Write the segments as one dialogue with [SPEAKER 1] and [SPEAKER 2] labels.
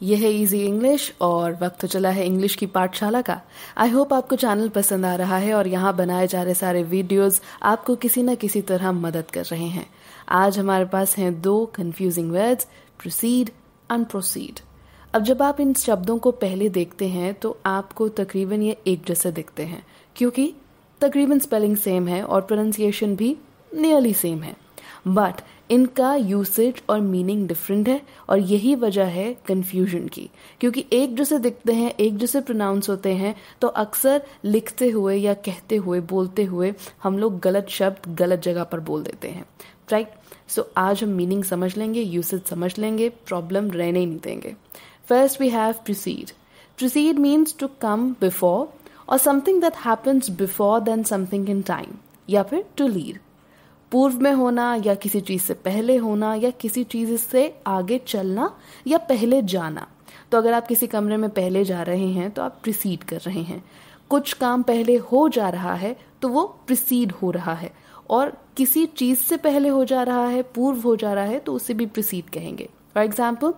[SPEAKER 1] यह है easy English और वक्त तो चला है इंग्लिश की पाठशाला का। आई होप आपको चैनल पसंद आ रहा है और यहाँ बनाए जा रहे सारे वीडियोस आपको किसी न किसी तरह मदद कर रहे हैं। आज हमारे पास हैं दो कंफ्यूजिंग वर्ड्स प्रोसीड अनप्रोसीड अब जब आप इन शब्दों को पहले देखते हैं तो आपको तकरीबन ये एक जैसे दिखते हैं, क्योंकि तकरीबन स्पेलिंग सेम है और प्रोनाउंसिएशन भी नियरली सेम है। बट इनका यूसेज और मीनिंग डिफरेंट है और यही वजह है कंफ्यूजन की। क्योंकि एक जैसे दिखते हैं एक जैसे प्रोनाउंस होते हैं तो अक्सर लिखते हुए या कहते हुए बोलते हुए हम लोग गलत शब्द गलत जगह पर बोल देते हैं। राइट सो so, आज हम मीनिंग समझ लेंगे यूसेज समझ लेंगे प्रॉब्लम रहने ही नहीं देंगे। First we have proceed proceed means to come before और something that happens before then something in time या फिर टू लीड पूर्व में होना या किसी चीज़ से पहले होना या किसी चीज़ से आगे चलना या पहले जाना। तो अगर आप किसी कमरे में पहले जा रहे हैं तो आप प्रिसीड कर रहे हैं। कुछ काम पहले हो जा रहा है तो वो प्रिसीड हो रहा है। और किसी चीज़ से पहले हो जा रहा है, पूर्व हो जा रहा है तो उसे भी प्रिसीड कहेंगे। For example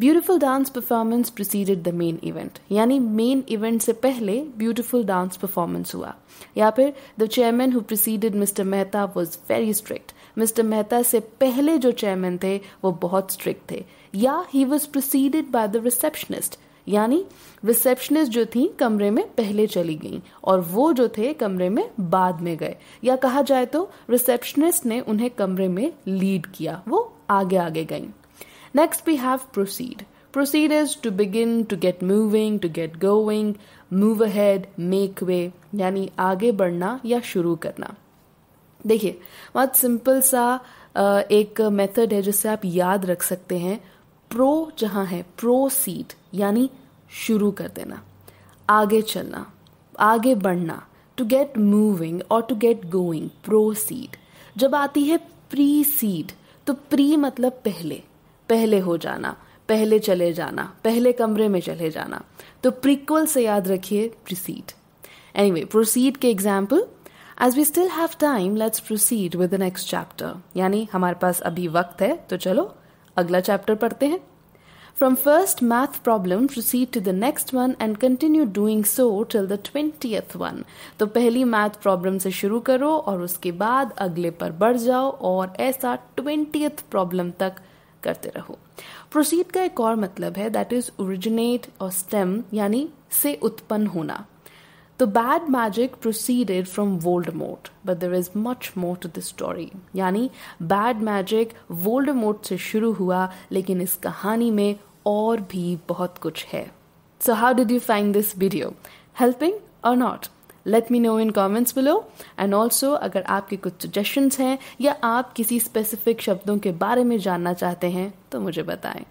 [SPEAKER 1] beautiful dance performance preceded the main event यानी मेन इवेंट से पहले ब्यूटिफुल डांस परफॉर्मेंस हुआ। या फिर the chairman who preceded mister Mehta was very strict mister Mehta से पहले जो चेयरमैन थे, वो बहुत स्ट्रिक्ट थे। या he was preceded by the receptionist यानी रिसेप्शनिस्ट जो थी कमरे में पहले चली गई और वो जो थे कमरे में बाद में गए। या कहा जाए तो रिसेप्शनिस्ट ने उन्हें कमरे में लीड किया, वो आगे आगे गई। Next we have proceed proceed is to begin to get moving to get going move ahead make way यानी आगे बढ़ना या शुरू करना। देखिए, बहुत सिंपल सा एक मेथड है जिससे आप याद रख सकते हैं। प्रो जहाँ है प्रो सीड यानी शुरू कर देना। आगे चलना, आगे बढ़ना टू गेट मूविंग और to get going proceed जब आती है प्री सीड तो प्री मतलब पहले पहले हो जाना, पहले चले जाना, पहले कमरे में चले जाना। तो प्रिक्वल से याद रखिए प्रोसीड एनीवे प्रोसीड के example as we still have time let's proceed with the next chapter यानी हमारे पास अभी वक्त है तो चलो, अगला चैप्टर पढ़ते हैं। From first math problem proceed to the next one and continue doing so till the twentieth one तो पहली मैथ प्रॉब्लम से शुरू करो और उसके बाद अगले पर बढ़ जाओ और ऐसा ट्वेंटियथ प्रॉब्लम तक करते रहो। प्रोसीड का एक और मतलब है दैट इज़ ओरिजिनेट और स्टेम यानी से उत्पन्न होना। Bad magic proceeded from Voldemort but there is much more to the story यानी मैजिक वोल्ड मोट से शुरू हुआ, लेकिन इस कहानी में और भी बहुत कुछ है। So how did you find this video helping और not let me know in comments below and also अगर आपके कुछ सजेशंस हैं या आप किसी स्पेसिफिक शब्दों के बारे में जानना चाहते हैं तो मुझे बताएँ।